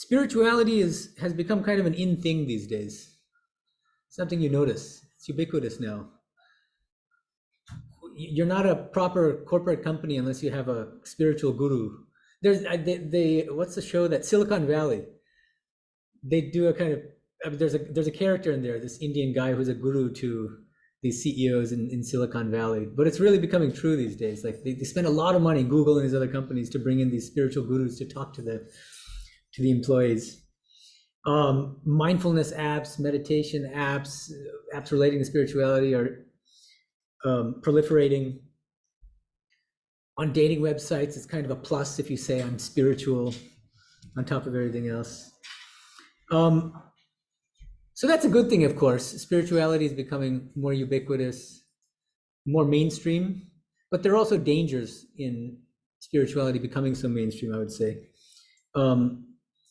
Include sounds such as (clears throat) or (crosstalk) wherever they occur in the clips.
spirituality is has become kind of an in thing these days. Something you notice. It's ubiquitous now. You're not a proper corporate company unless you have a spiritual guru. There's they, they what's the show that Silicon Valley? They do a kind of I mean, there's a there's a character in there, this Indian guy who's a guru to these CEOs in, in Silicon Valley. But it's really becoming true these days. Like they, they spend a lot of money, Google and these other companies, to bring in these spiritual gurus to talk to the to the employees. Um, mindfulness apps, meditation apps, apps relating to spirituality are um, proliferating. On dating websites, it's kind of a plus if you say I'm spiritual on top of everything else. Um, so that's a good thing, of course. Spirituality is becoming more ubiquitous, more mainstream, but there are also dangers in spirituality becoming so mainstream, I would say. Um,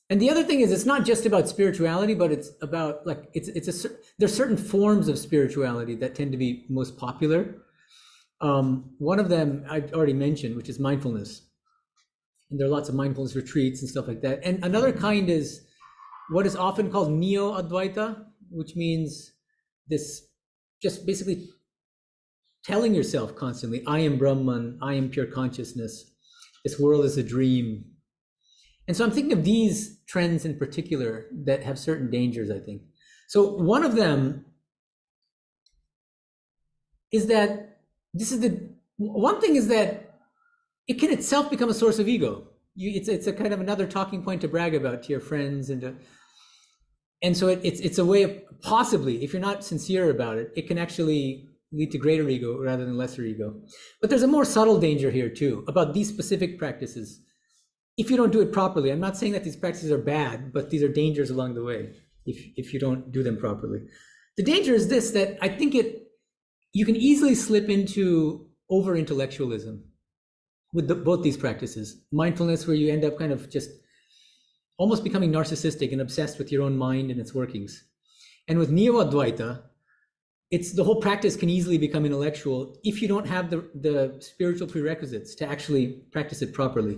and the other thing is, it's not just about spirituality, but it's about like it's it's a there's certain forms of spirituality that tend to be most popular. Um, one of them I've already mentioned, which is mindfulness, and there are lots of mindfulness retreats and stuff like that. And another kind is what is often called neo Advaita, which means this just basically telling yourself constantly, I am Brahman, I am pure consciousness, this world is a dream. And so I'm thinking of these trends in particular that have certain dangers, I think. So one of them is that this is the one thing is that it can itself become a source of ego. You, it's it's a kind of another talking point to brag about to your friends and to and so it, it's it's a way of possibly if you're not sincere about it it can actually lead to greater ego rather than lesser ego but there's a more subtle danger here too about these specific practices if you don't do it properly i'm not saying that these practices are bad but these are dangers along the way if if you don't do them properly the danger is this that i think it you can easily slip into over intellectualism with the, both these practices mindfulness where you end up kind of just almost becoming narcissistic and obsessed with your own mind and its workings. And with Neo Advaita, it's the whole practice can easily become intellectual if you don't have the, the spiritual prerequisites to actually practice it properly.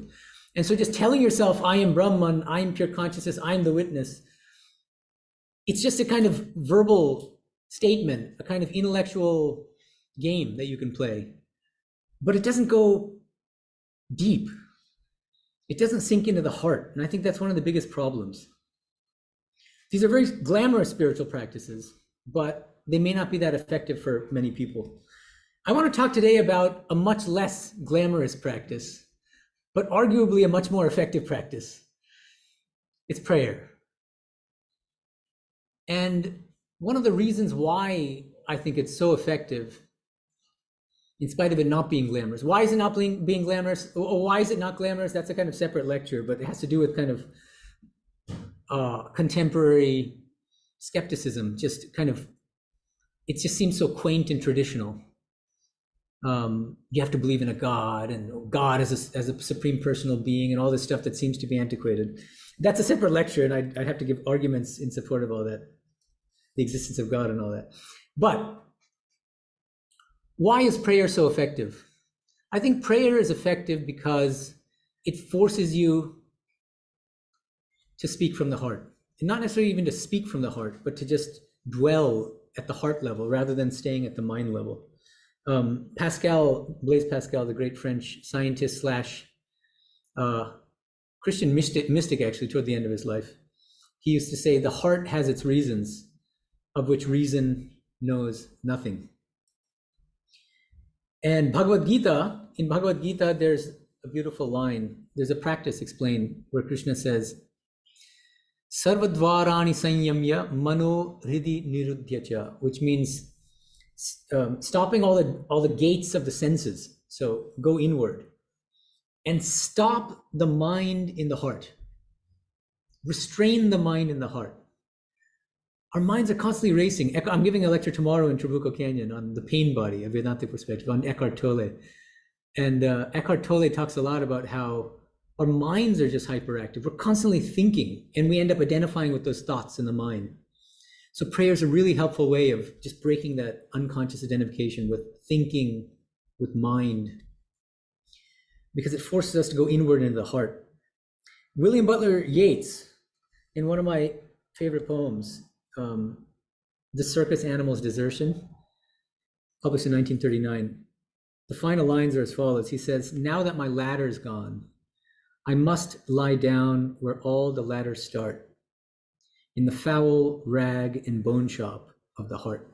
And so just telling yourself, I am Brahman, I am pure consciousness, I am the witness, it's just a kind of verbal statement, a kind of intellectual game that you can play. But it doesn't go deep it doesn't sink into the heart. And I think that's one of the biggest problems. These are very glamorous spiritual practices, but they may not be that effective for many people. I want to talk today about a much less glamorous practice, but arguably a much more effective practice. It's prayer. And one of the reasons why I think it's so effective in spite of it not being glamorous. Why is it not being, being glamorous? Or why is it not glamorous? That's a kind of separate lecture, but it has to do with kind of uh, contemporary skepticism. Just kind of, it just seems so quaint and traditional. Um, you have to believe in a God and God as a, as a supreme personal being and all this stuff that seems to be antiquated. That's a separate lecture, and I'd, I'd have to give arguments in support of all that, the existence of God and all that. But why is prayer so effective? I think prayer is effective because it forces you to speak from the heart. And not necessarily even to speak from the heart, but to just dwell at the heart level rather than staying at the mind level. Um, Pascal, Blaise Pascal, the great French scientist slash uh, Christian mystic, mystic, actually, toward the end of his life, he used to say, The heart has its reasons, of which reason knows nothing. And Bhagavad Gita, in Bhagavad Gita, there's a beautiful line. There's a practice explained where Krishna says, Sarvadvarani sanyamya mano hridi nirudhyacha, which means um, stopping all the all the gates of the senses. So go inward and stop the mind in the heart. Restrain the mind in the heart our minds are constantly racing. I'm giving a lecture tomorrow in Trabuco Canyon on the pain body, a Vedanta perspective, on Eckhart Tolle. And uh, Eckhart Tolle talks a lot about how our minds are just hyperactive. We're constantly thinking, and we end up identifying with those thoughts in the mind. So prayer is a really helpful way of just breaking that unconscious identification with thinking, with mind, because it forces us to go inward into the heart. William Butler Yeats in one of my favorite poems, um, The Circus Animal's Desertion, published in 1939. The final lines are as follows He says, Now that my ladder's gone, I must lie down where all the ladders start, in the foul rag and bone shop of the heart.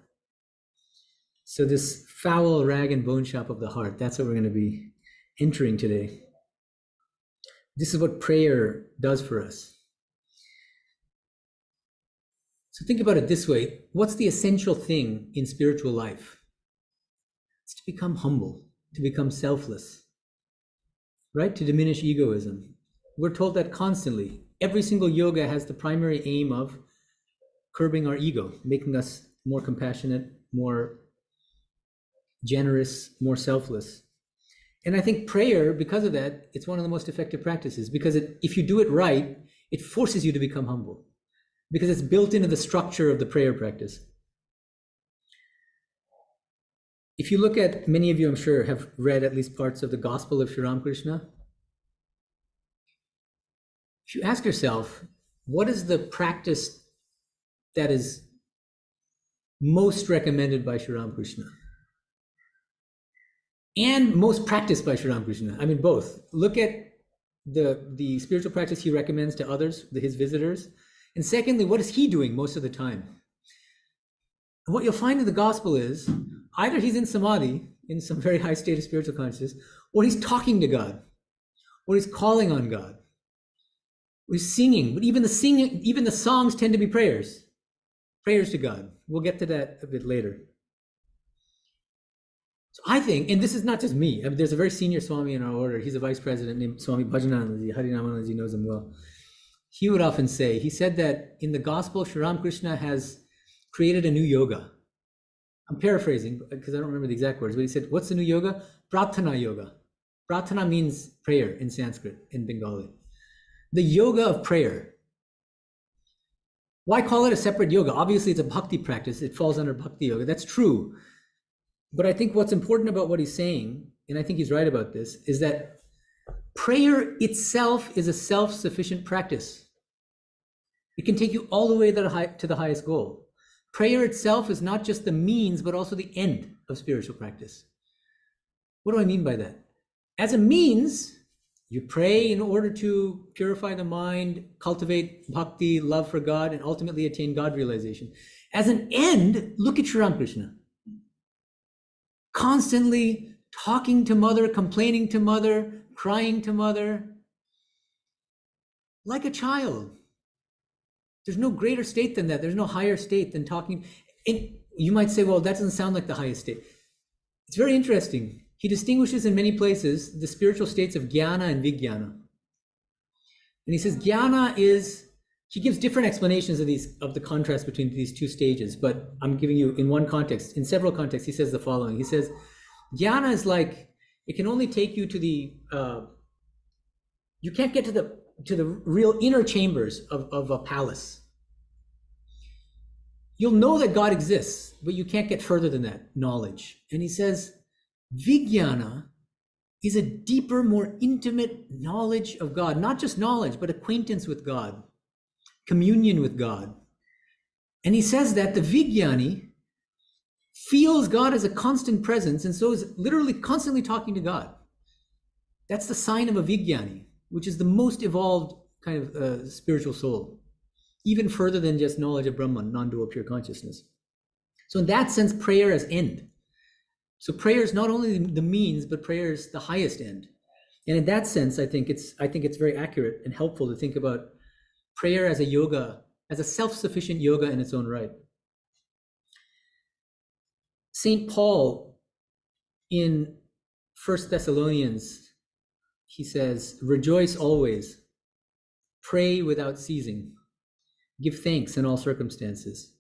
So, this foul rag and bone shop of the heart, that's what we're going to be entering today. This is what prayer does for us. So think about it this way what's the essential thing in spiritual life? It's to become humble, to become selfless, right? To diminish egoism. We're told that constantly. Every single yoga has the primary aim of curbing our ego, making us more compassionate, more generous, more selfless. And I think prayer, because of that, it's one of the most effective practices because it, if you do it right, it forces you to become humble because it's built into the structure of the prayer practice. If you look at many of you, I'm sure, have read at least parts of the Gospel of Sri Ramakrishna. If you ask yourself, what is the practice that is most recommended by Sri Ramakrishna? And most practiced by Sri Ramakrishna. I mean, both. Look at the, the spiritual practice he recommends to others, his visitors. And secondly, what is he doing most of the time? And what you'll find in the gospel is either he's in samadhi, in some (laughs) very high state of spiritual consciousness, or he's talking to God, or he's calling on God, he's singing. But even the singing, even the songs tend to be prayers, prayers to God. We'll get to that a bit later. So I think, and this is not just me. I mean, there's a very senior Swami in our order. He's a vice president named Swami Bhajananandaji. Harinamanandaji knows him well. He would often say, he said that in the gospel, Sri Ramakrishna has created a new yoga. I'm paraphrasing because I don't remember the exact words, but he said, What's the new yoga? Prarthana yoga. Prarthana means prayer in Sanskrit, in Bengali. The yoga of prayer. Why call it a separate yoga? Obviously, it's a bhakti practice, it falls under bhakti yoga. That's true. But I think what's important about what he's saying, and I think he's right about this, is that prayer itself is a self sufficient practice. It can take you all the way to the, high, to the highest goal. Prayer itself is not just the means, but also the end of spiritual practice. What do I mean by that? As a means, you pray in order to purify the mind, cultivate bhakti, love for God, and ultimately attain God realization. As an end, look at Sri Ramakrishna. Constantly talking to mother, complaining to mother, crying to mother, like a child. There's no greater state than that. There's no higher state than talking. And you might say, well, that doesn't sound like the highest state. It's very interesting. He distinguishes in many places the spiritual states of jnana and vijnana. And he says jnana is he gives different explanations of these of the contrast between these two stages, but I'm giving you in one context, in several contexts, he says the following. He says, jnana is like it can only take you to the uh, you can't get to the to the real inner chambers of, of a palace. You'll know that God exists, but you can't get further than that knowledge. And he says, Vijnana is a deeper, more intimate knowledge of God, not just knowledge, but acquaintance with God, communion with God. And he says that the Vijnani feels God as a constant presence and so is literally constantly talking to God. That's the sign of a Vijnani which is the most evolved kind of uh, spiritual soul, even further than just knowledge of Brahman, non dual pure consciousness. So, in that sense, prayer as end. So, prayer is not only the means, but prayer is the highest end. And in that sense, I think it's I think it's very accurate and helpful to think about prayer as a yoga, as a self-sufficient yoga in its own right. Saint Paul in First Thessalonians he says, Rejoice always, pray without ceasing, give thanks in all circumstances,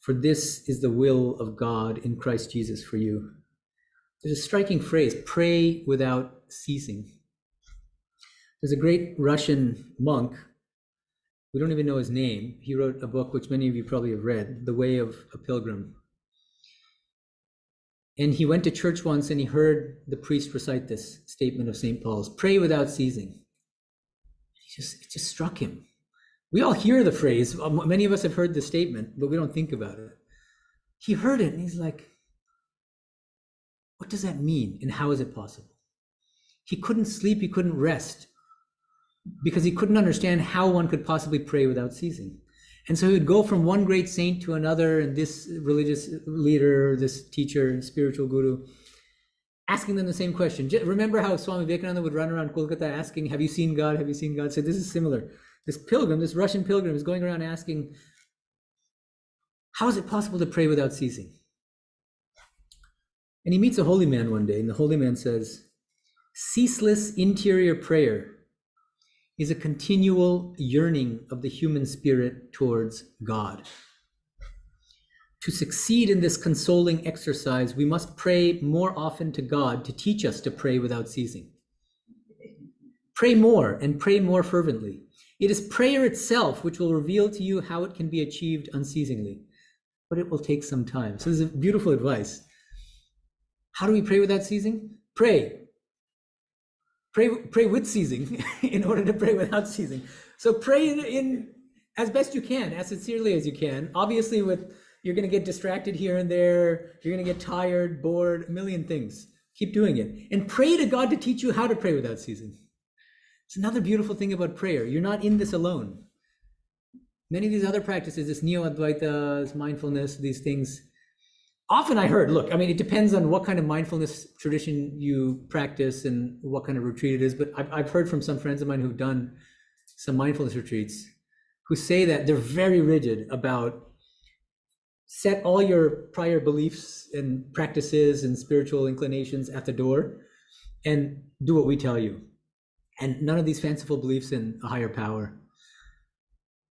for this is the will of God in Christ Jesus for you. There's a striking phrase pray without ceasing. There's a great Russian monk, we don't even know his name. He wrote a book which many of you probably have read, The Way of a Pilgrim. And he went to church once and he heard the priest recite this statement of St. Paul's pray without ceasing. He just, it just struck him. We all hear the phrase. Many of us have heard the statement, but we don't think about it. He heard it and he's like, what does that mean? And how is it possible? He couldn't sleep, he couldn't rest because he couldn't understand how one could possibly pray without ceasing. And so he would go from one great saint to another, and this religious leader, this teacher, spiritual guru, asking them the same question. Remember how Swami Vivekananda would run around Kolkata asking, Have you seen God? Have you seen God? So this is similar. This pilgrim, this Russian pilgrim, is going around asking, How is it possible to pray without ceasing? And he meets a holy man one day, and the holy man says, Ceaseless interior prayer is a continual yearning of the human spirit towards God. To succeed in this consoling exercise, we must pray more often to God to teach us to pray without ceasing. Pray more and pray more fervently. It is prayer itself which will reveal to you how it can be achieved unceasingly, but it will take some time. So, this is beautiful advice. How do we pray without ceasing? Pray. Pray, pray with ceasing (laughs) in order to pray without ceasing. So pray in, in as best you can, as sincerely as you can. Obviously, with you're going to get distracted here and there. You're going to get tired, bored, a million things. Keep doing it, and pray to God to teach you how to pray without ceasing. It's another beautiful thing about prayer. You're not in this alone. Many of these other practices, this neo-advaita, this mindfulness, these things, often I heard, look, I mean, it depends on what kind of mindfulness tradition you practice and what kind of retreat it is. But I've, I've heard from some friends of mine who've done some mindfulness retreats who say that they're very rigid about set all your prior beliefs and practices and spiritual inclinations at the door and do what we tell you. And none of these fanciful beliefs in a higher power.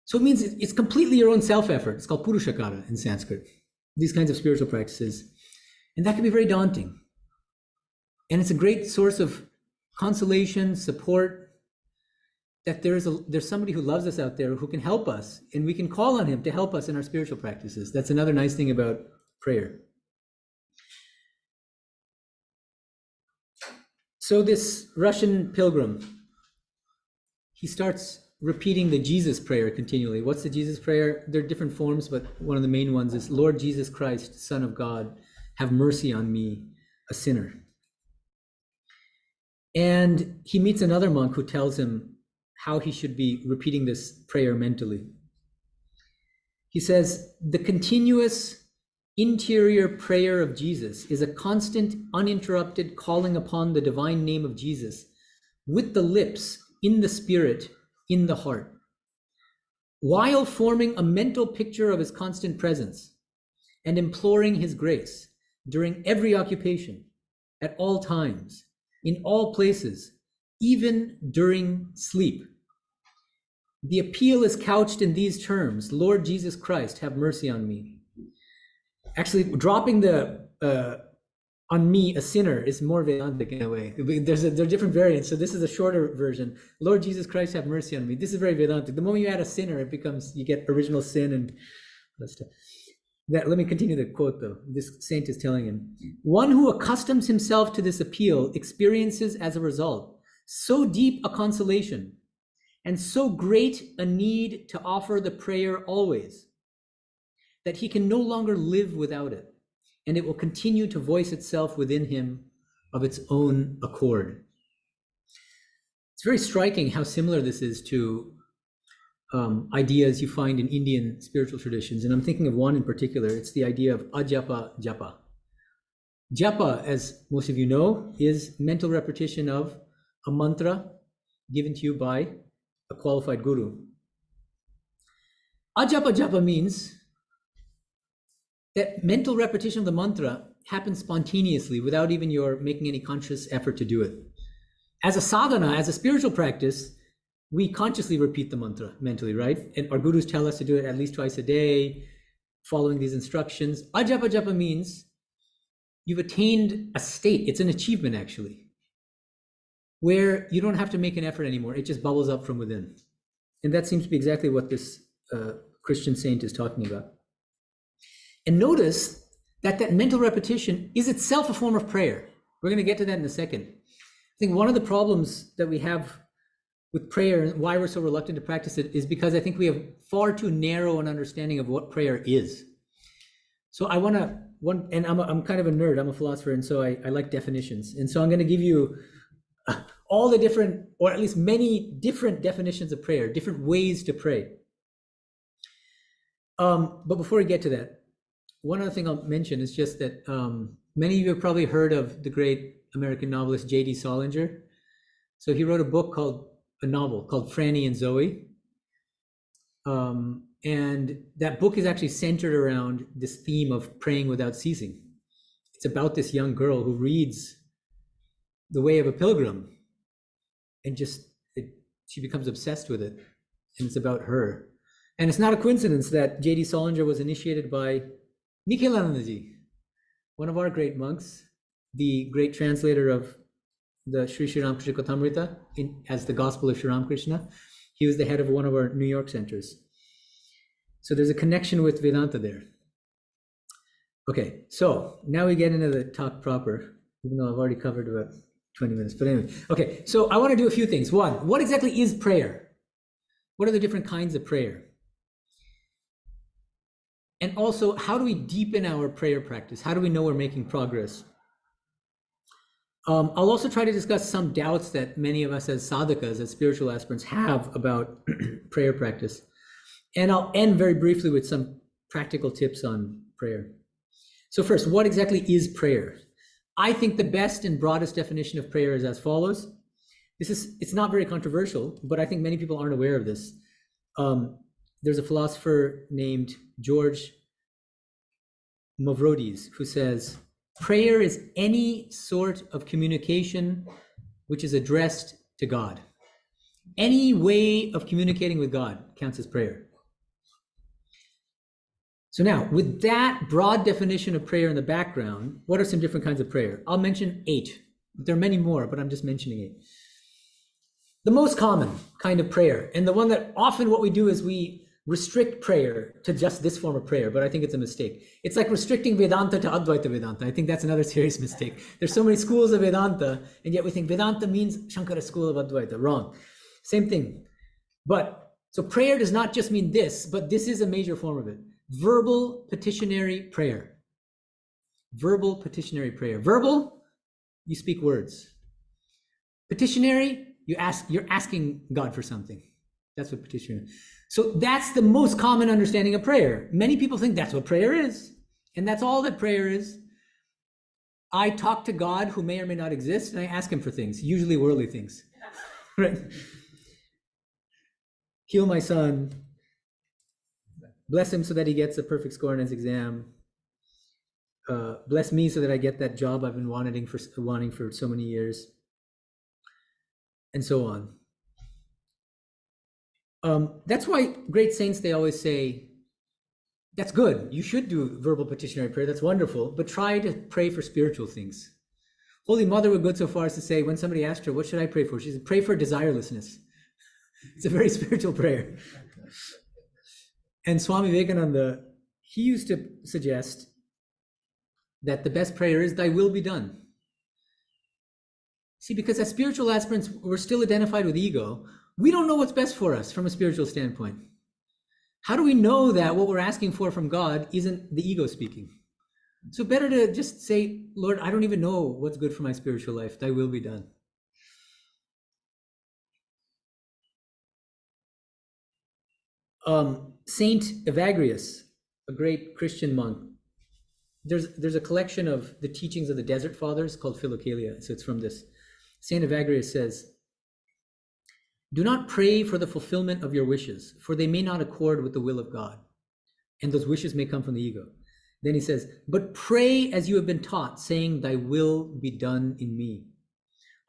So it means it's completely your own self effort. It's called Purushakara in Sanskrit these kinds of spiritual practices. And that can be very daunting. And it's a great source of consolation, support, that there's a there's somebody who loves us out there who can help us, and we can call on him to help us in our spiritual practices. That's another nice thing about prayer. So this Russian pilgrim, he starts repeating the Jesus prayer continually. What's the Jesus prayer? There are different forms, but one of the main ones is Lord Jesus Christ, Son of God, have mercy on me, a sinner. And he meets another monk who tells him how he should be repeating this prayer mentally. He says, The continuous interior prayer of Jesus is a constant, uninterrupted calling upon the divine name of Jesus with the lips, in the spirit, in the heart, while forming a mental picture of his constant presence and imploring his grace during every occupation, at all times, in all places, even during sleep. The appeal is couched in these terms Lord Jesus Christ, have mercy on me. Actually, dropping the uh, on me, a sinner, is more Vedantic in a way. There's a, there are different variants. So this is a shorter version. Lord Jesus Christ, have mercy on me. This is very Vedantic. The moment you add a sinner, it becomes, you get original sin and that stuff. That, let me continue the quote though. This saint is telling him One who accustoms himself to this appeal experiences as a result so deep a consolation and so great a need to offer the prayer always that he can no longer live without it, and it will continue to voice itself within him of its own accord. It's very striking how similar this is to um, ideas you find in Indian spiritual traditions. And I'm thinking of one in particular. It's the idea of ajapa japa. Japa, as most of you know, is mental repetition of a mantra given to you by a qualified guru. Ajapa japa means that mental repetition of the mantra happens spontaneously without even your making any conscious effort to do it. As a sadhana, as a spiritual practice, we consciously repeat the mantra mentally, right? And our gurus tell us to do it at least twice a day, following these instructions. Ajapa japa means you've attained a state, it's an achievement actually, where you don't have to make an effort anymore. It just bubbles up from within. And that seems to be exactly what this uh, Christian saint is talking about. And notice that that mental repetition is itself a form of prayer. We're going to get to that in a second. I think one of the problems that we have with prayer and why we're so reluctant to practice it is because I think we have far too narrow an understanding of what prayer is. So I want to one, and I'm a, I'm kind of a nerd. I'm a philosopher, and so I, I like definitions. And so I'm going to give you all the different, or at least many different definitions of prayer, different ways to pray. Um, but before we get to that, one other thing I'll mention is just that um, many of you have probably heard of the great American novelist J.D. Salinger. So he wrote a book called a novel called Franny and Zooey. Um, and that book is actually centered around this theme of praying without ceasing. It's about this young girl who reads The Way of a Pilgrim and just it, she becomes obsessed with it. And it's about her. And it's not a coincidence that J.D. Salinger was initiated by Nikhilanandaji, one of our great monks, the great translator of the Sri Sri Ramakrishna Kathamrita in, as the Gospel of Sri Ramakrishna. He was the head of one of our New York centers. So there's a connection with Vedanta there. Okay, so now we get into the talk proper, even though I've already covered about 20 minutes. But anyway, okay, so I want to do a few things. One, what exactly is prayer? What are the different kinds of prayer? And also, how do we deepen our prayer practice? How do we know we're making progress? Um, I'll also try to discuss some doubts that many of us as sadhakas, as spiritual aspirants, have about (clears throat) prayer practice. And I'll end very briefly with some practical tips on prayer. So, first, what exactly is prayer? I think the best and broadest definition of prayer is as follows. This is it's not very controversial, but I think many people aren't aware of this. Um, there's a philosopher named George Mavrodes who says prayer is any sort of communication which is addressed to God. Any way of communicating with God counts as prayer. So now, with that broad definition of prayer in the background, what are some different kinds of prayer? I'll mention eight. There are many more, but I'm just mentioning eight. The most common kind of prayer, and the one that often what we do is we restrict prayer to just this form of prayer, but I think it's a mistake. It's like restricting Vedanta to Advaita Vedanta. I think that's another (laughs) serious mistake. There's so many schools of Vedanta, and yet we think Vedanta means Shankara school of Advaita. Wrong. Same thing. But so prayer does not just mean this, but this is a major form of it verbal petitionary prayer. Verbal petitionary prayer. Verbal, you speak words. Petitionary, you ask, you're asking God for something. That's what petitionary. So that's the most common understanding of prayer. Many people think that's what prayer is. And that's all that prayer is. I talk to God who may or may not exist, and I ask him for things, usually worldly things. (laughs) right? Heal my son, bless him so that he gets a perfect score on his exam. Uh, bless me so that I get that job I've been wanting for wanting for so many years, and so on. Um, that's why great saints they always say, "That's good. You should do verbal petitionary prayer. That's wonderful. But try to pray for spiritual things." Holy Mother would go so far as to say, when somebody asked her, "What should I pray for?" She said, "Pray for desirelessness." (laughs) It's a very (laughs) spiritual prayer. And Swami Vivekananda, he used to suggest that the best prayer is, Thy will be done. See, because as spiritual aspirants, we're still identified with ego. We don't know what's best for us from a spiritual standpoint. How do we know that what we're asking for from God isn't the ego speaking? So, better to just say, Lord, I don't even know what's good for my spiritual life. Thy will be done. Um, Saint Evagrius, a great Christian monk, there's there's a collection of the teachings of the Desert Fathers called Philokalia. So it's from this. Saint Evagrius says, "Do not pray for the fulfillment of your wishes, for they may not accord with the will of God, and those wishes may come from the ego." Then he says, "But pray as you have been taught, saying, Thy will be done in me."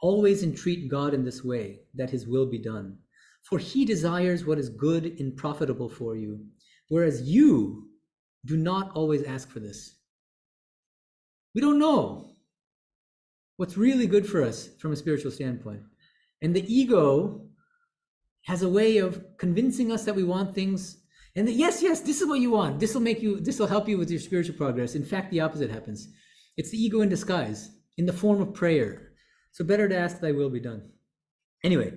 Always entreat God in this way, that His will be done for he desires what is good and profitable for you, whereas you do not always ask for this. We don't know what's really good for us from a spiritual standpoint. And the ego has a way of convincing us that we want things and that yes, yes, this is what you want. This will make you, this will help you with your spiritual progress. In fact, the opposite happens. It's the ego in disguise in the form of prayer. So better to ask thy will be done. Anyway,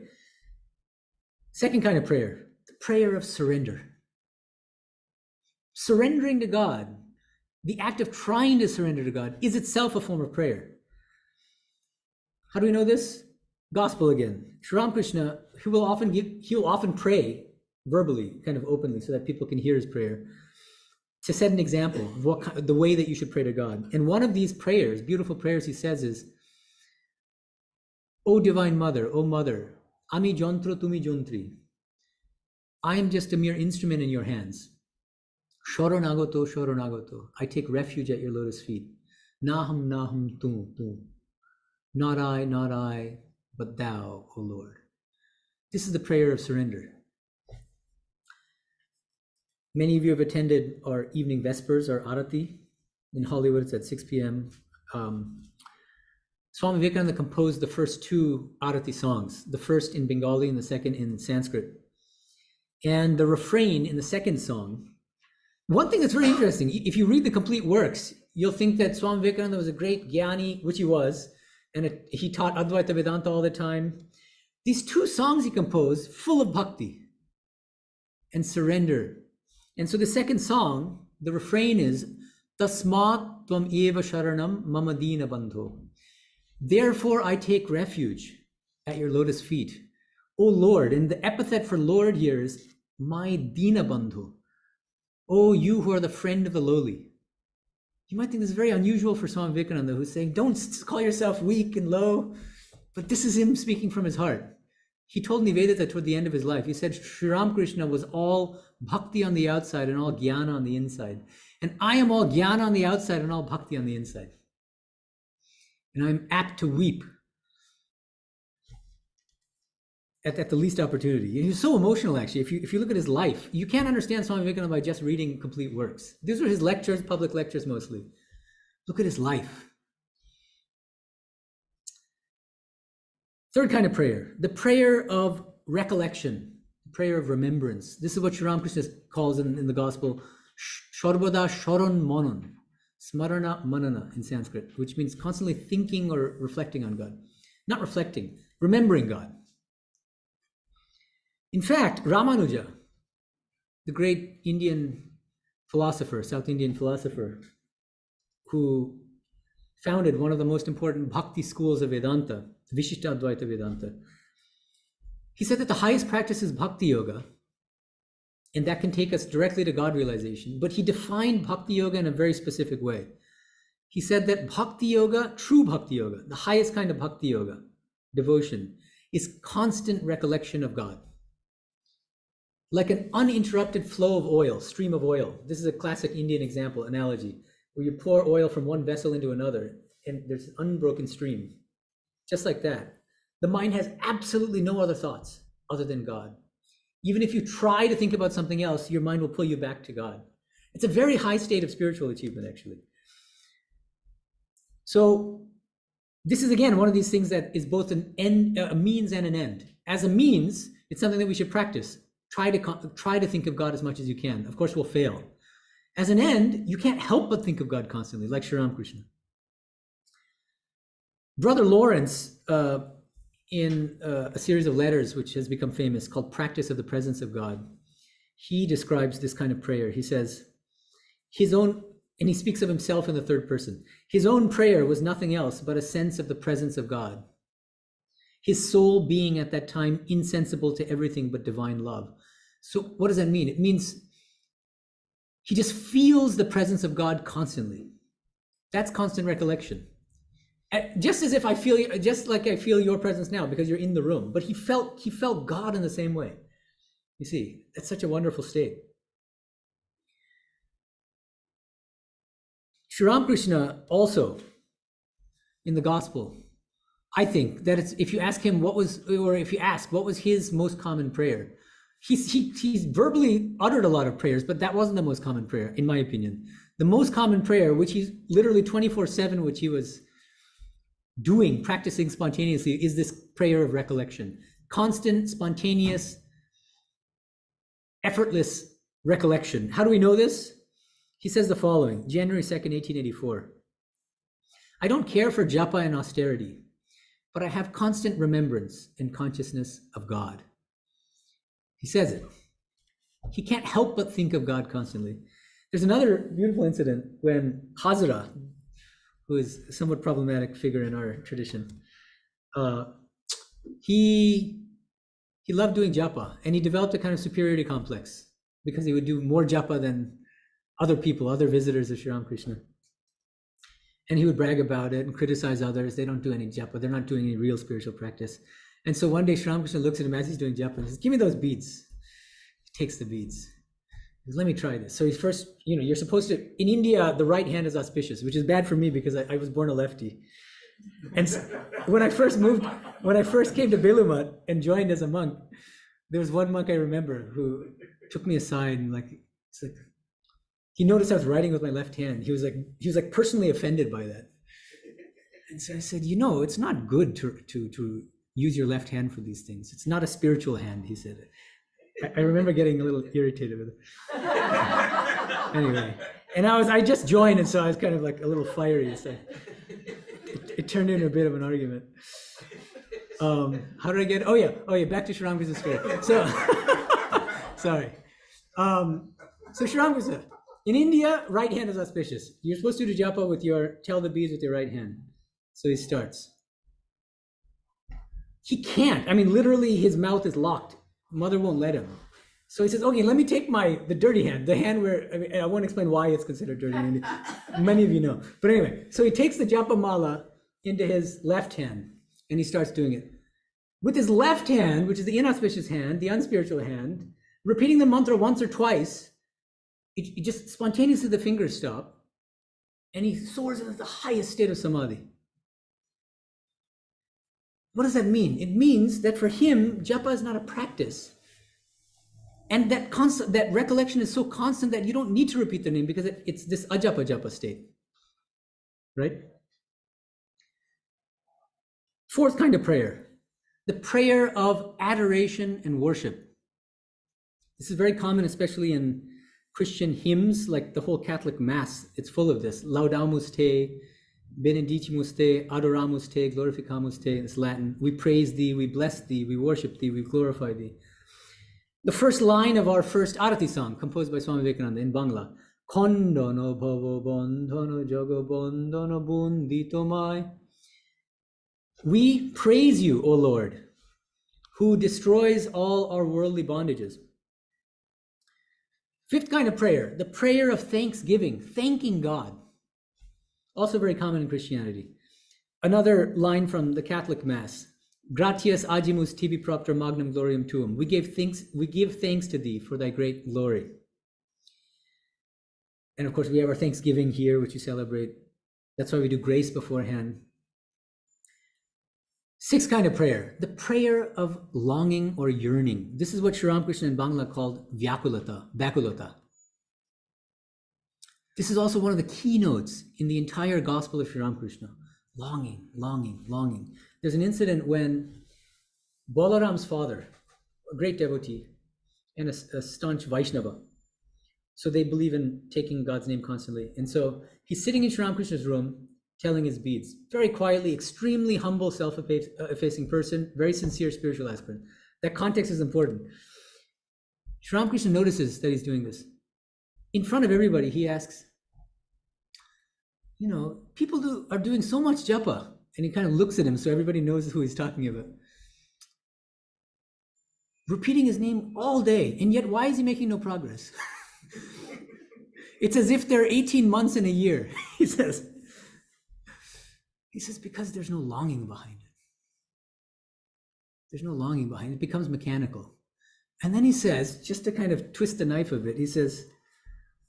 Second kind of prayer, the prayer of surrender. Surrendering to God, the act of trying to surrender to God, is itself a form of prayer. How do we know this? Gospel again. Sri Ramakrishna, he will often give, he will often pray verbally, kind of openly, so that people can hear his prayer, to set an example of what the way that you should pray to God. And one of these prayers, beautiful prayers, he says is, "O Divine Mother, O Mother, Ami jontro tumi jontri. I am just a mere instrument in your hands. Shoronagoto, Shoronagoto. I take refuge at your lotus feet. Naham, Naham, tu, tu. Not I, not I, but thou, O Lord. This is the prayer of surrender. Many of you have attended our evening vespers, our arati. In Hollywood, it's at 6 p.m. Um, Swami Vivekananda composed the first two arati songs, the first in Bengali and the second in Sanskrit. And the refrain in the second song, one thing that's very interesting, if you read the complete works, you'll think that Swami Vivekananda was a great jnani, which he was, and it, he taught Advaita Vedanta all the time. These two songs he composed, full of bhakti and surrender. And so the second song, the refrain is Tasmat Tvam Eva Sharanam Mamadina Bandho. Therefore I take refuge at your lotus feet. O Lord, and the epithet for Lord here is my Dina Bandhu. O you who are the friend of the lowly. You might think this is very unusual for Swami Vivekananda, who's saying, don't call yourself weak and low. But this is him speaking from his heart. He told Nivedita toward the end of his life, he said, Sri Ramakrishna was all bhakti on the outside and all jnana on the inside. And I am all jnana on the outside and all bhakti on the inside. And I'm apt to weep at, at the least opportunity. He's so emotional, actually. If you if you look at his life, you can't understand Swami Vivekananda by just reading complete works. These were his lectures, public lectures mostly. Look at his life. Third kind of prayer, the prayer of recollection, the prayer of remembrance. This is what Sri Ramakrishna calls in, in the gospel, Sharbada Sharon Monon, Smarana Manana in Sanskrit, which means constantly thinking or reflecting on God. Not reflecting, remembering God. In fact, Ramanuja, the great Indian philosopher, South Indian philosopher, who founded one of the most important bhakti schools of Vedanta, Vishishtadvaita Vedanta, he said that the highest practice is bhakti yoga, and that can take us directly to God realization. But he defined bhakti yoga in a very specific way. He said that bhakti yoga, true bhakti yoga, the highest kind of bhakti yoga, devotion, is constant recollection of God like an uninterrupted flow of oil, stream of oil. This is a classic Indian example, analogy, where you pour oil from one vessel into another and there's an unbroken stream. Just like that. The mind has absolutely no other thoughts other than God. Even if you try to think about something else, your mind will pull you back to God. It's a very high state of spiritual achievement, actually. So, this is again one of these things that is both an end, a means and an end. As a means, it's something that we should practice try to try to think of God as much as you can. Of course, we'll fail. As an end, you can't help but think of God constantly, like Sri Ramakrishna. Brother Lawrence, uh, in uh, a series of letters which has become famous called Practice of the Presence of God, he describes this kind of prayer. He says, his own, and he speaks of himself in the third person. His own prayer was nothing else but a sense of the presence of God. His soul being at that time insensible to everything but divine love. So, what does that mean? It means he just feels the presence of God constantly. That's constant recollection. Just as if I feel, just like I feel your presence now because you're in the room. But he felt he felt God in the same way. You see, that's such a wonderful state. Sri Ramakrishna also in the gospel, I think that it's if you ask him what was, or if you ask what was his most common prayer, he's he, he's verbally uttered a lot of prayers but that wasn't the most common prayer in my opinion. The most common prayer which he's literally 24 7 which he was doing practicing spontaneously is this prayer of recollection. Constant spontaneous effortless recollection. How do we know this? He says the following january 2nd 1884 i don't care for japa and austerity but i have constant remembrance and consciousness of god He says it. He can't help but think of God constantly. There's another beautiful incident when Hazra, who is a somewhat problematic figure in our tradition, uh, he he loved doing japa and he developed a kind of superiority complex because he would do more japa than other people, other visitors of Sri Ramakrishna. And he would brag about it and criticize others. They don't do any japa, they're not doing any real spiritual practice. And so one day Sri Ramakrishna looks at him as he's doing japa and says, Give me those beads. He takes the beads. He says, Let me try this. So he's first, you know, you're supposed to, in India, the right hand is auspicious, which is bad for me because I, I was born a lefty. And so when I first moved, when I first came to Belur Math and joined as a monk, there was one monk I remember who took me aside and like, it's like, he noticed I was writing with my left hand. He was like, he was like personally offended by that. And so I said, you know, it's not good to to to use your left hand for these things. It's not a spiritual hand, he said. I, I remember getting a little irritated with it. (laughs) anyway, and I was I just joined, and so I was kind of like a little fiery. So it, it turned into a bit of an argument. Um, how did I get? Oh yeah, oh yeah. Back to Sri Ramakrishna's story. So (laughs) sorry. Um, so Sri Ramakrishna, in India, right hand is auspicious. You're supposed to do japa with your tell the beads with your right hand. So he starts. He can't. I mean, literally, his mouth is locked. Mother won't let him. So he says, "Okay, let me take my the dirty hand, the hand where I, mean, I won't explain why it's considered dirty. (laughs) Many of you know, but anyway. So he takes the japa mala into his left hand, and he starts doing it with his left hand, which is the inauspicious hand, the unspiritual hand, repeating the mantra once or twice. It, it just spontaneously the fingers stop, and he soars into the highest state of samadhi. What does that mean? It means that for him, japa is not a practice. And that constant, that recollection is so constant that you don't need to repeat the name because it, it's this ajapa japa state. Right? Fourth kind of prayer, the prayer of adoration and worship. This is very common, especially in Christian hymns, like the whole Catholic Mass. It's full of this. Laudamus te, benedicimus te, adoramus te, glorificamus te. It's Latin. We praise thee, we bless thee, we worship thee, we glorify thee. The first line of our first Arati song, composed by Swami Vivekananda in Bangla. Kondono bhavo bandhano jago bandhano bundito mai. We praise you, O Lord, who destroys all our worldly bondages. Fifth kind of prayer, the prayer of thanksgiving, thanking God. Also very common in Christianity. Another line from the Catholic Mass. Gratias agimus tibi propter magnum gloriam tuum. We give thanks, we give thanks to thee for thy great glory. And of course, we have our Thanksgiving here, which we celebrate. That's why we do grace beforehand. Sixth kind of prayer, the prayer of longing or yearning. This is what Sri Ramakrishna in Bangla called vyakulata, bakulata. This is also one of the keynotes in the entire Gospel of Sri Ramakrishna. Longing, longing, longing. There's an incident when Balaram's father, a great devotee and a, a staunch Vaishnava, so they believe in taking God's name constantly. And so he's sitting in Sri Ramakrishna's room telling his beads. Very quietly, extremely humble, self uh, effacing person, very sincere spiritual aspirant. That context is important. Sri Ramakrishna notices that he's doing this. In front of everybody, he asks, You know, people do, are doing so much japa. And he kind of looks at him so everybody knows who he's talking about. Repeating his name all day, and yet why is he making no progress? (laughs) it's as if there are 18 months in a year, (laughs) he says. He says, because there's no longing behind it. There's no longing behind it. It becomes mechanical. And then he says, just to kind of twist the knife of it, he says,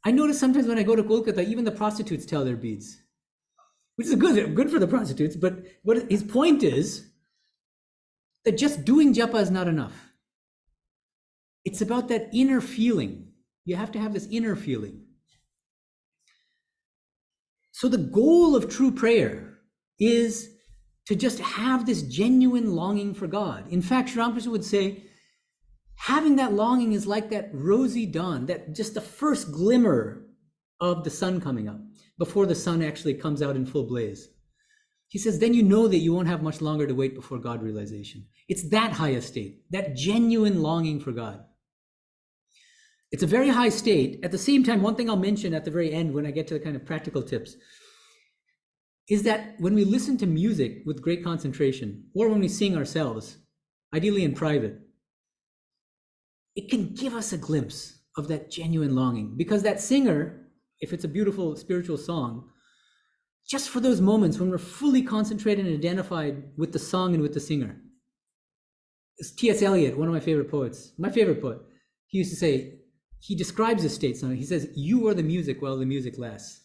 I notice sometimes when I go to Kolkata, even the prostitutes tell their beads, which is good, good for the prostitutes. But what his point is that just doing japa is not enough. It's about that inner feeling. You have to have this inner feeling. So the goal of true prayer is to just have this genuine longing for God. In fact, Sri Ramakrishna would say, having that longing is like that rosy dawn, that just the first glimmer of the sun coming up before the sun actually comes out in full blaze. He says, then you know that you won't have much longer to wait before God realization. It's that highest state, that genuine longing for God. It's a very high state. At the same time, one thing I'll mention at the very end when I get to the kind of practical tips is that when we listen to music with great concentration, or when we sing ourselves, ideally in private, it can give us a glimpse of that genuine longing because that singer, if it's a beautiful spiritual song, just for those moments when we're fully concentrated and identified with the song and with the singer. T.S. Eliot, one of my favorite poets, my favorite poet, he used to say, he describes a state, so he says, You are the music while the music lasts.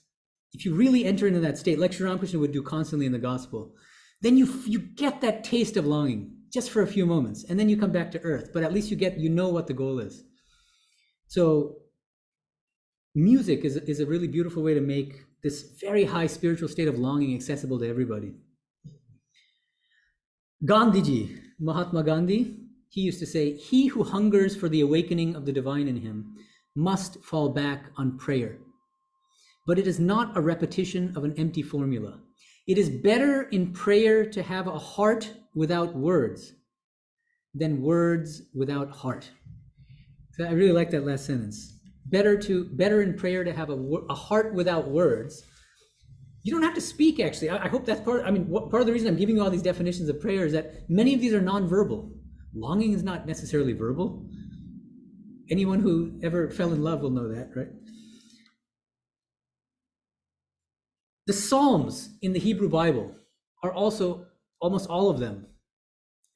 If you really enter into that state, like Sri Ramakrishna would do constantly in the gospel, then you, you get that taste of longing just for a few moments, and then you come back to earth, but at least you get, you know what the goal is. So music is, is a really beautiful way to make this very high spiritual state of longing accessible to everybody. Gandhiji, Mahatma Gandhi, he used to say, He who hungers for the awakening of the divine in him must fall back on prayer. But it is not a repetition of an empty formula. It is better in prayer to have a heart without words than words without heart. So I really like that last sentence. Better to better in prayer to have a, a heart without words. You don't have to speak actually. I, I, hope that's part i mean what, part of the reason i'm giving you all these definitions of prayer is that many of these are non-verbal. Longing is not necessarily verbal. Anyone who ever fell in love will know that right the psalms in the hebrew bible are also almost all of them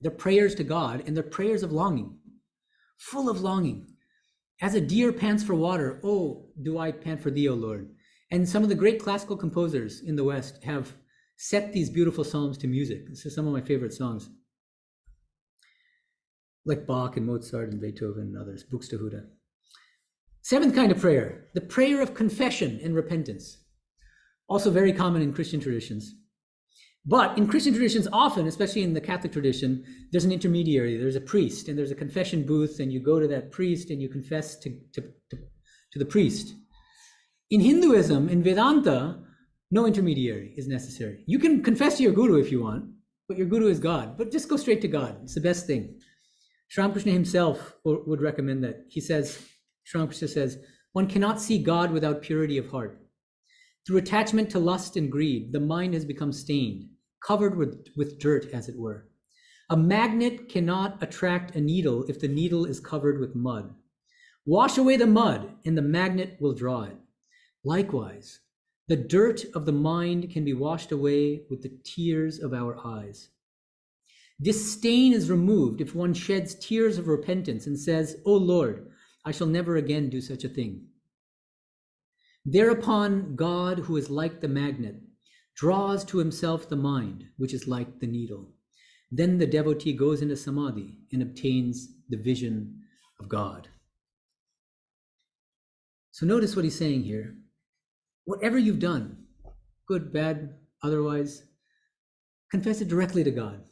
they're prayers to god and they're prayers of longing full of longing as a deer pants for water, oh, do I pant for thee, O Lord. And some of the great classical composers in the West have set these beautiful psalms to music. This is some of my favorite songs. Like Bach and Mozart and Beethoven and others, Buxtehude. Seventh kind of prayer, the prayer of confession and repentance. Also very common in Christian traditions. But in Christian traditions, often, especially in the Catholic tradition, there's an intermediary, there's a priest, and there's a confession booth, and you go to that priest and you confess to, to, to, to the priest. In Hinduism, in Vedanta, no intermediary is necessary. You can confess to your guru if you want, but your guru is God. But just go straight to God. It's the best thing. Sri Ramakrishna himself would recommend that. He says, Sri Ramakrishna says, one cannot see God without purity of heart. Through attachment to lust and greed, the mind has become stained, covered with, with dirt, as it were. A magnet cannot attract a needle if the needle is covered with mud. Wash away the mud, and the magnet will draw it. Likewise, the dirt of the mind can be washed away with the tears of our eyes. This stain is removed if one sheds tears of repentance and says, O Lord, I shall never again do such a thing. Thereupon, God, who is like the magnet, draws to himself the mind, which is like the needle. Then the devotee goes into samadhi and obtains the vision of God. So notice what he's saying here. Whatever you've done, good, bad, otherwise, confess it directly to God.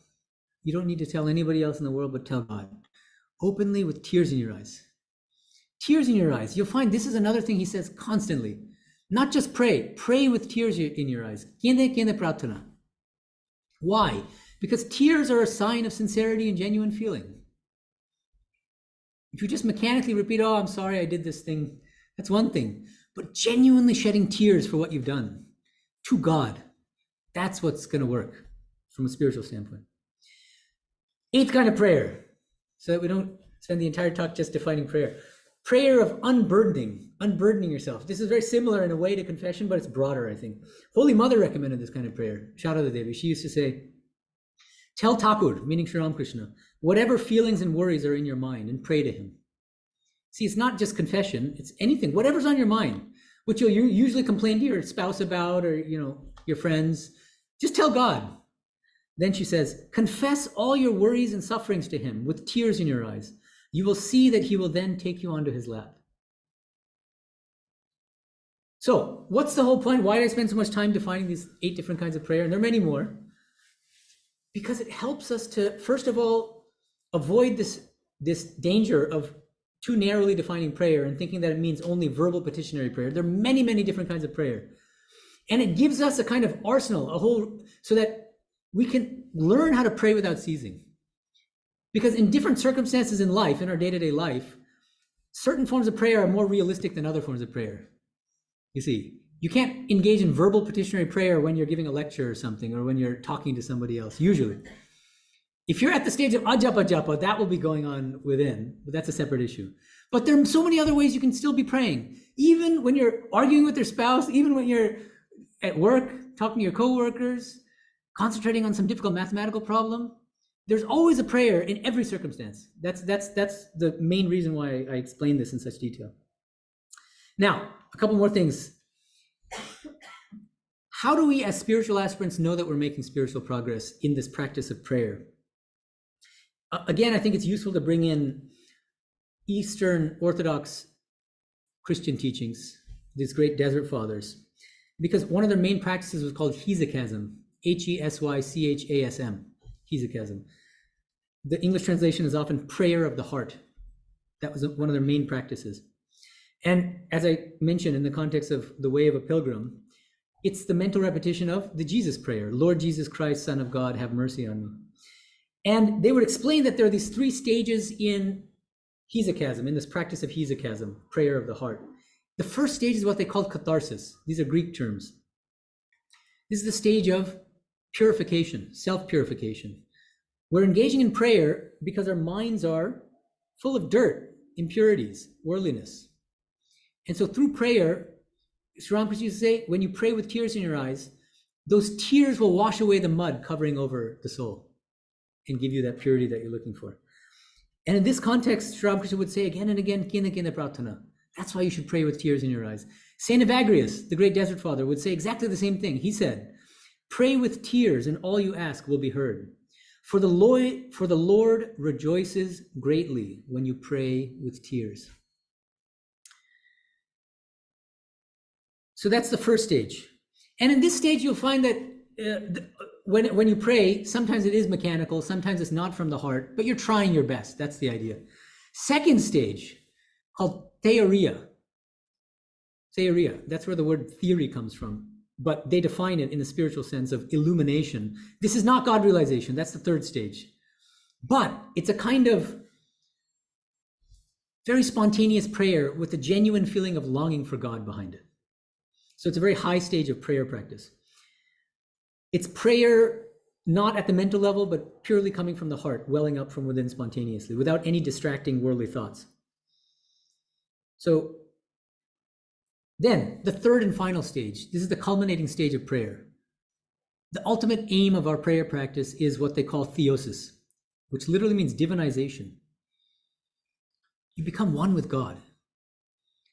You don't need to tell anybody else in the world but tell God. Openly with tears in your eyes tears in your eyes. You'll find this is another thing he says constantly. Not just pray, pray with tears in your eyes. Why? Because tears are a sign of sincerity and genuine feeling. If you just mechanically repeat, oh, I'm sorry I did this thing, that's one thing. But genuinely shedding tears for what you've done to God, that's what's going to work from a spiritual standpoint. Eighth kind of prayer, so that we don't spend the entire talk just defining prayer prayer of unburdening, unburdening yourself. This is very similar in a way to confession, but it's broader, I think. Holy Mother recommended this kind of prayer. Shout out Sharada Devi. She used to say, Tell Thakur, meaning Sri Ramakrishna, whatever feelings and worries are in your mind and pray to him. See, it's not just confession, it's anything, whatever's on your mind, which you'll usually complain to your spouse about or, you know, your friends. Just tell God. Then she says, confess all your worries and sufferings to him with tears in your eyes you will see that he will then take you onto his lap. So, what's the whole point? Why did I spend so much time defining these eight different kinds of prayer? And there are many more. Because it helps us to, first of all, avoid this, this danger of too narrowly defining prayer and thinking that it means only verbal petitionary prayer. There are many, many different kinds of prayer. And it gives us a kind of arsenal, a whole, so that we can learn how to pray without ceasing. Because in different circumstances in life, in our day to day life, certain forms of prayer are more realistic than other forms of prayer. You see, you can't engage in verbal petitionary prayer when you're giving a lecture or something, or when you're talking to somebody else, usually. If you're at the stage of ajapa japa, that will be going on within, but that's a separate issue. But there are so many other ways you can still be praying. Even when you're arguing with your spouse, even when you're at work, talking to your coworkers, concentrating on some difficult mathematical problem, there's always a prayer in every circumstance. That's that's that's the main reason why I explain this in such detail. Now, a couple more things. How do we, as spiritual aspirants, know that we're making spiritual progress in this practice of prayer? Uh, again, I think it's useful to bring in Eastern Orthodox Christian teachings, these great desert fathers, because one of their main practices was called hesychasm, H E S Y C H A S M, hesychasm. The English translation is often prayer of the heart. That was one of their main practices. And as I mentioned in the context of the way of a pilgrim, it's the mental repetition of the Jesus prayer Lord Jesus Christ, Son of God, have mercy on me. And they would explain that there are these three stages in hesychasm, in this practice of hesychasm, prayer of the heart. The first stage is what they call catharsis. These are Greek terms. This is the stage of purification, self purification. We're engaging in prayer because our minds are full of dirt, impurities, worldliness. And so through prayer, Sri Ramakrishna used to say, when you pray with tears in your eyes, those tears will wash away the mud covering over the soul and give you that purity that you're looking for. And in this context, Sri Ramakrishna would say again and again, kina kina prarthana. That's why you should pray with tears in your eyes. Saint Evagrius, the great desert father, would say exactly the same thing. He said, Pray with tears, and all you ask will be heard. For the Lord, for the Lord rejoices greatly when you pray with tears. So that's the first stage. And in this stage, you'll find that uh, when, when you pray, sometimes it is mechanical, sometimes it's not from the heart, but you're trying your best. That's the idea. Second stage, called theoria. Theoria, that's where the word theory comes from. But they define it in the spiritual sense of illumination. This is not God realization, that's the third stage. But it's a kind of very spontaneous prayer with a genuine feeling of longing for God behind it. So it's a very high stage of prayer practice. It's prayer not at the mental level, but purely coming from the heart, welling up from within spontaneously, without any distracting worldly thoughts. So then, the third and final stage this is the culminating stage of prayer. The ultimate aim of our prayer practice is what they call theosis, which literally means divinization. You become one with God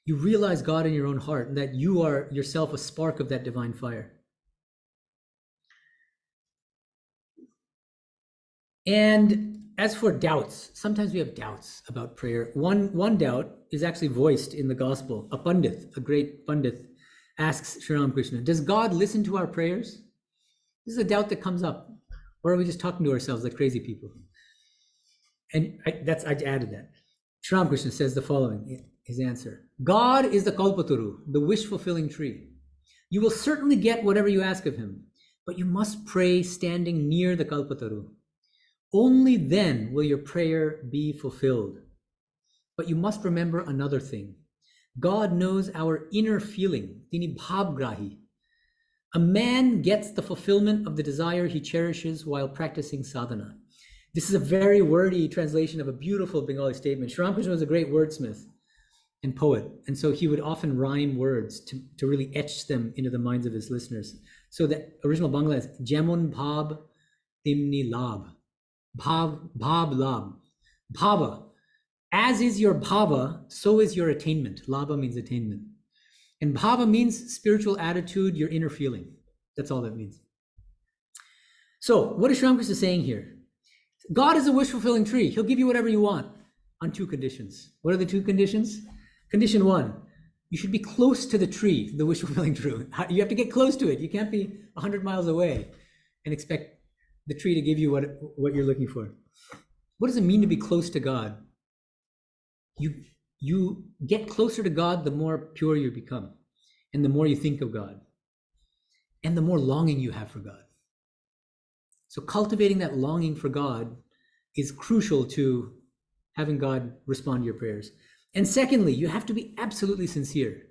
you realize God in your own heart and that you are yourself a spark of that divine fire. And as for doubts, sometimes we have doubts about prayer. One, one doubt is actually voiced in the gospel. A Pandit, a great Pandit, asks Sri Ramakrishna, Does God listen to our prayers? This is a doubt that comes up. Or are we just talking to ourselves like crazy people? And I, that's I added that. Sri Ramakrishna says the following his answer God is the Kalpataru, the wish fulfilling tree. You will certainly get whatever you ask of him, but you must pray standing near the Kalpataru. Only then will your prayer be fulfilled. But you must remember another thing God knows our inner feeling, tini bhabgrahi. A man gets the fulfillment of the desire he cherishes while practicing sadhana. This is a very wordy translation of a beautiful Bengali statement. Sri Ramakrishna was a great wordsmith and poet. And so he would often rhyme words to, to really etch them into the minds of his listeners. So the original Bangla is Jamon Bhab Timni Lab. Bhav, Bhab Lab. Bhava. As is your bhava, so is your attainment. Laba means attainment. And bhava means spiritual attitude, your inner feeling. That's all that means. So, what is Sri saying here? God is a wish fulfilling tree. He'll give you whatever you want on two conditions. What are the two conditions? Condition one, you should be close to the tree, the wish fulfilling tree. (laughs) You have to get close to it. You can't be 100 miles away and expect the tree to give you what, what you're looking for. What does it mean to be close to God? You, you get closer to God the more pure you become, and the more you think of God, and the more longing you have for God. So, cultivating that longing for God is crucial to having God respond to your prayers. And secondly, you have to be absolutely sincere.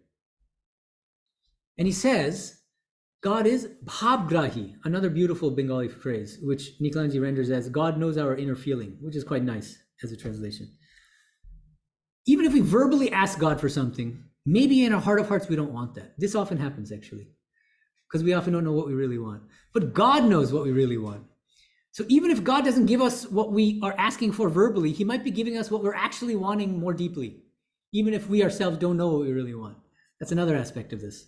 And he says, God is bhabgrahi, another beautiful Bengali phrase, which Nikhilanandaji renders as God knows our inner feeling, which is quite nice as a translation. Even if we verbally ask God for something, maybe in our heart of hearts we don't want that. This often happens actually, because we often don't know what we really want. But God knows what we really want. So even if God doesn't give us what we are asking for verbally, He might be giving us what we're actually wanting more deeply, even if we ourselves don't know what we really want. That's another aspect of this.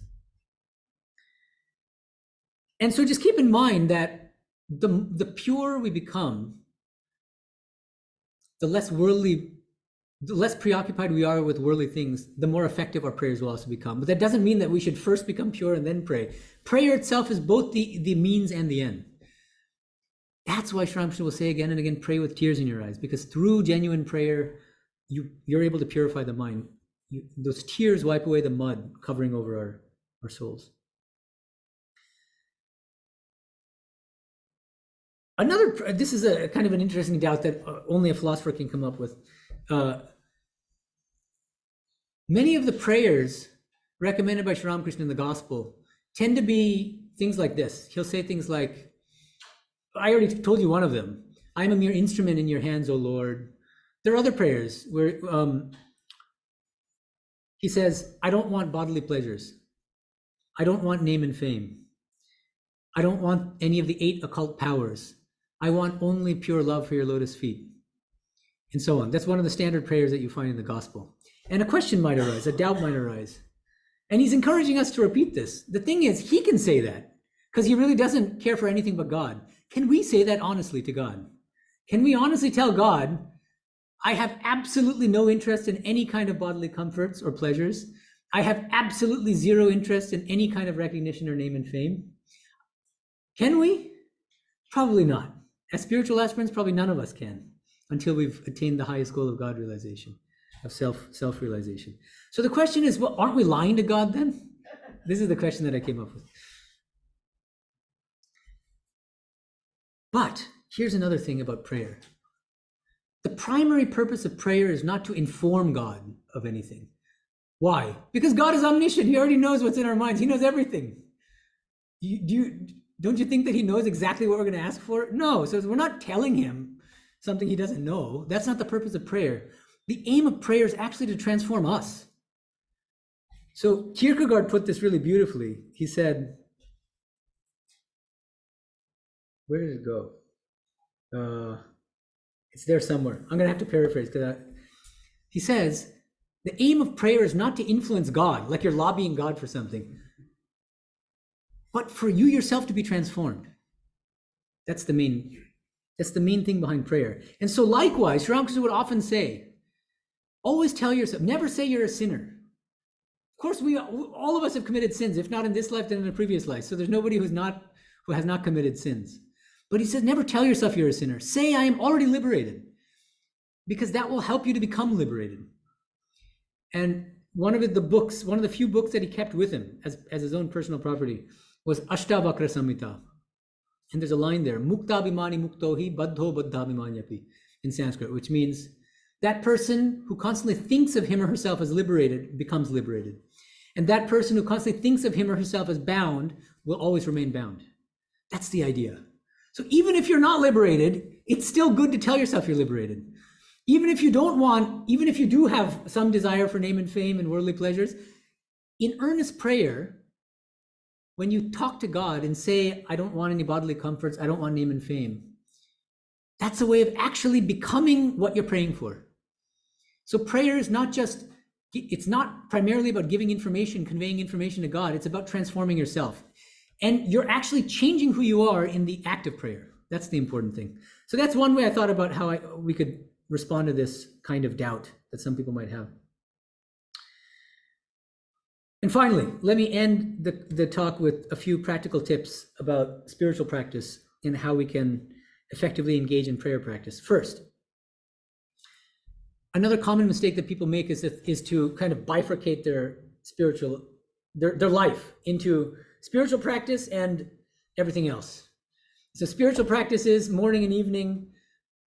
And so just keep in mind that the, the purer we become, the less worldly, the less preoccupied we are with worldly things, the more effective our prayers will also become. But that doesn't mean that we should first become pure and then pray. Prayer itself is both the, the means and the end. That's why Sri Ramakrishna will say again and again, pray with tears in your eyes, because through genuine prayer, you, you're able to purify the mind. You, those tears wipe away the mud covering over our, our souls. Another, this is a kind of an interesting doubt that uh, only a philosopher can come up with. Uh, many of the prayers recommended by Sri Ramakrishna in the gospel tend to be things like this. He'll say things like, I already told you one of them. I'm a mere instrument in your hands, O Lord. There are other prayers where um, he says, I don't want bodily pleasures. I don't want name and fame. I don't want any of the eight occult powers. I want only pure love for your lotus feet. And so on. That's one of the standard prayers that you find in the gospel. And a question might arise, a doubt might arise. And he's encouraging us to repeat this. The thing is, he can say that because he really doesn't care for anything but God. Can we say that honestly to God? Can we honestly tell God, I have absolutely no interest in any kind of bodily comforts or pleasures? I have absolutely zero interest in any kind of recognition or name and fame? Can we? Probably not. As spiritual aspirants, probably none of us can until we've attained the highest goal of God realization, of self self realization. So the question is, well, aren't we lying to God then? This is the question that I came up with. But here's another thing about prayer. The primary purpose of prayer is not to inform God of anything. Why? Because God is omniscient. He already knows what's in our minds. He knows everything. Do you, do you, don't you think that he knows exactly what we're going to ask for? No. So we're not telling him something he doesn't know. That's not the purpose of prayer. The aim of prayer is actually to transform us. So Kierkegaard put this really beautifully. He said, where did it go? Uh, it's there somewhere. I'm going to have to paraphrase because he says, the aim of prayer is not to influence God, like you're lobbying God for something but for you yourself to be transformed. That's the main, that's the main thing behind prayer. And so likewise, Sri Ramakrishna would often say, always tell yourself, never say you're a sinner. Of course, we all of us have committed sins, if not in this life, then in a previous life. So there's nobody who's not who has not committed sins. But he says, never tell yourself you're a sinner. Say, I am already liberated, because that will help you to become liberated. And one of the books, one of the few books that he kept with him as, as his own personal property, was Ashtavakra Samhita. And there's a line there, Muktabhimani Muktohi Baddho Baddhabhimanyapi in Sanskrit, which means that person who constantly thinks of him or herself as liberated becomes liberated. And that person who constantly thinks of him or herself as bound will always remain bound. That's the idea. So even if you're not liberated, it's still good to tell yourself you're liberated. Even if you don't want, even if you do have some desire for name and fame and worldly pleasures, in earnest prayer, when you talk to God and say, I don't want any bodily comforts, I don't want name and fame, that's a way of actually becoming what you're praying for. So prayer is not just, it's not primarily about giving information, conveying information to God, it's about transforming yourself. And you're actually changing who you are in the act of prayer. That's the important thing. So that's one way I thought about how I, we could respond to this kind of doubt that some people might have. And finally, let me end the, the talk with a few practical tips about spiritual practice and how we can effectively engage in prayer practice. First, another common mistake that people make is, is to kind of bifurcate their spiritual, their, their life into spiritual practice and everything else. So spiritual practice is morning and evening,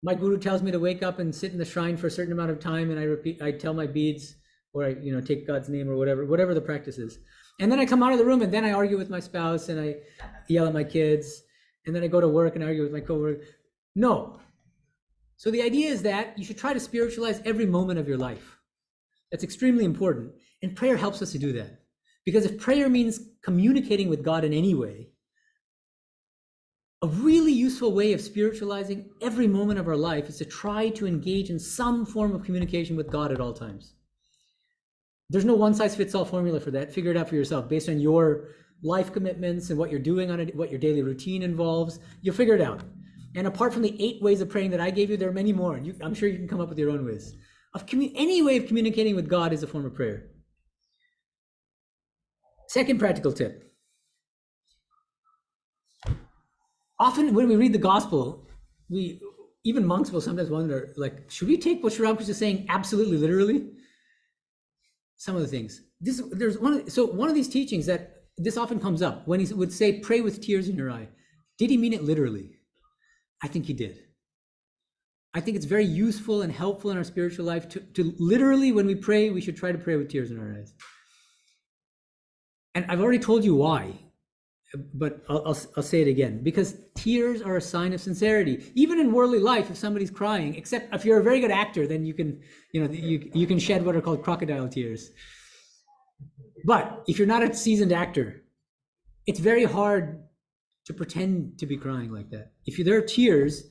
my guru tells me to wake up and sit in the shrine for a certain amount of time, and I repeat, I tell my beads, or I, you know, take God's name or whatever, whatever the practice is. And then I come out of the room, and then I argue with my spouse, and I yell at my kids, and then I go to work and argue with my coworker. No. So the idea is that you should try to spiritualize every moment of your life. That's extremely important, and prayer helps us to do that. Because if prayer means communicating with God in any way, a really useful way of spiritualizing every moment of our life is to try to engage in some form of communication with God at all times. There's no one size fits all formula for that. Figure it out for yourself based on your life commitments and what you're doing on it, what your daily routine involves. You'll figure it out. And apart from the eight ways of praying that I gave you, there are many more. You, I'm sure you can come up with your own ways. Of any way of communicating with God is a form of prayer. Second practical tip often when we read the gospel, we even monks will sometimes wonder, like, should we take what Sri Ramakrishna is saying absolutely literally? Some of the things. This there's one. So one of these teachings that this often comes up when he would say, "Pray with tears in your eye." Did he mean it literally? I think he did. I think it's very useful and helpful in our spiritual life to, to literally, when we pray, we should try to pray with tears in our eyes. And I've already told you why but I'll, I'll, I'll, say it again. Because tears are a sign of sincerity. Even in worldly life if somebody's crying except if you're a very good actor then you can you know you, you can shed what are called crocodile tears. But if you're not a seasoned actor it's very hard to pretend to be crying like that. If you, there are tears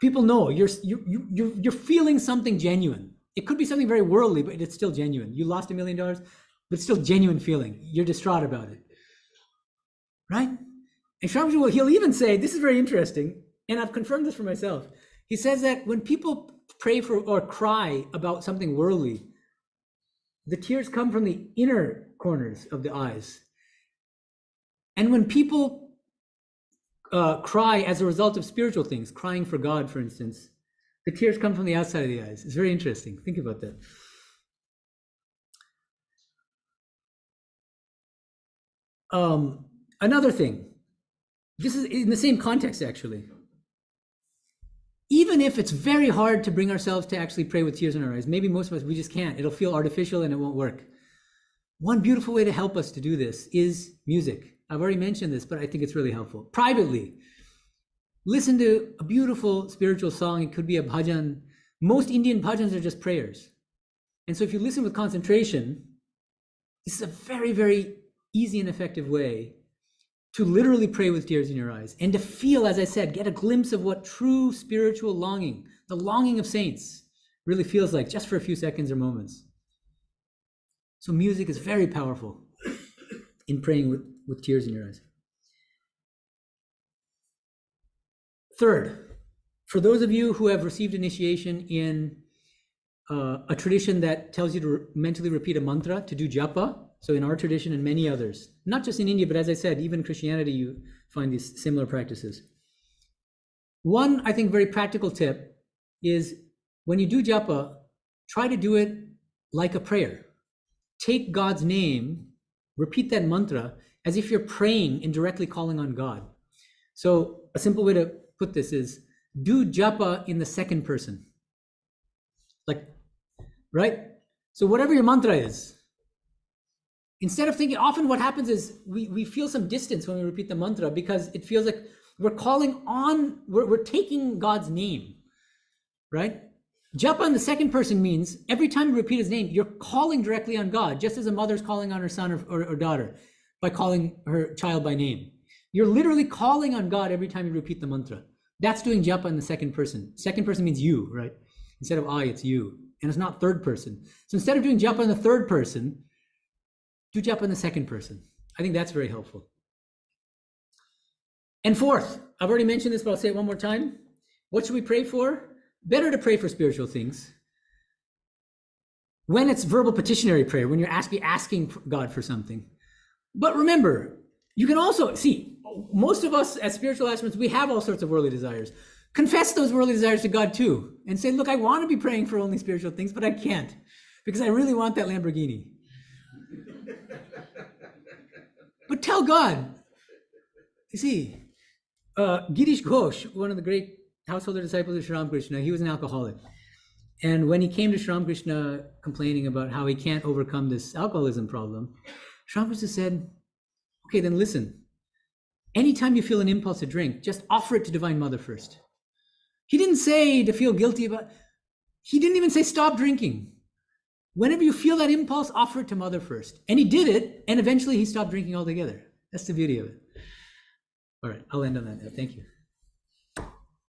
people know you're you, you, you're, you're feeling something genuine. It could be something very worldly but it's still genuine. You lost a million dollars but it's still genuine feeling. You're distraught about it right? And Shamsu will he'll even say, this is very interesting, and I've confirmed this for myself. He says that when people pray for or cry about something worldly, the tears come from the inner corners of the eyes. And when people uh, cry as a result of spiritual things, crying for God, for instance, the tears come from the outside of the eyes. It's very interesting. Think about that. Um, Another thing, this is in the same context actually. Even if it's very hard to bring ourselves to actually pray with tears in our eyes, maybe most of us, we just can't. It'll feel artificial and it won't work. One beautiful way to help us to do this is music. I've already mentioned this, but I think it's really helpful. Privately, listen to a beautiful spiritual song. It could be a bhajan. Most Indian bhajans are just prayers. And so if you listen with concentration, this is a very, very easy and effective way to literally pray with tears in your eyes and to feel, as I said, get a glimpse of what true spiritual longing, the longing of saints, really feels like just for a few seconds or moments. So, music is very powerful in praying with, with tears in your eyes. Third, for those of you who have received initiation in uh, a tradition that tells you to re- mentally repeat a mantra, to do japa, so in our tradition and many others, not just in India, but as I said, even Christianity, you find these similar practices. One, I think, very practical tip is when you do japa, try to do it like a prayer. Take God's name, repeat that mantra as if you're praying and directly calling on God. So a simple way to put this is do japa in the second person. Like, right? So whatever your mantra is, instead of thinking often what happens is we, we feel some distance when we repeat the mantra because it feels like we're calling on we're, we're taking god's name right? Japa in the second person means every time you repeat his name you're calling directly on god just as a mother's calling on her son or, or, or daughter by calling her child by name. You're literally calling on god every time you repeat the mantra. That's doing japa in the second person. Second person means you right? Instead of i it's you. And it's not third person. So instead of doing japa in the third person do japa in the second person. I think that's very helpful. And fourth, I've already mentioned this, but I'll say it one more time. What should we pray for? Better to pray for spiritual things. When it's verbal petitionary prayer, when you're asking asking God for something. But remember, you can also see most of us as spiritual aspirants, we have all sorts of worldly desires. Confess those worldly desires to God too, and say, "Look, I want to be praying for only spiritual things, but I can't because I really want that Lamborghini." But tell God. You see, uh, Girish Ghosh, one of the great householder disciples of Sri Ramakrishna. He was an alcoholic. And when he came to Sri Ramakrishna complaining about how he can't overcome this alcoholism problem, Sri Ramakrishna said, okay, then listen. Anytime you feel an impulse to drink, just offer it to Divine Mother first. He didn't say to feel guilty about, he didn't even say stop drinking. Whenever you feel that impulse, offer it to Mother first. And he did it, and eventually he stopped drinking altogether. That's the beauty of it. All right, I'll end on that. Thank you.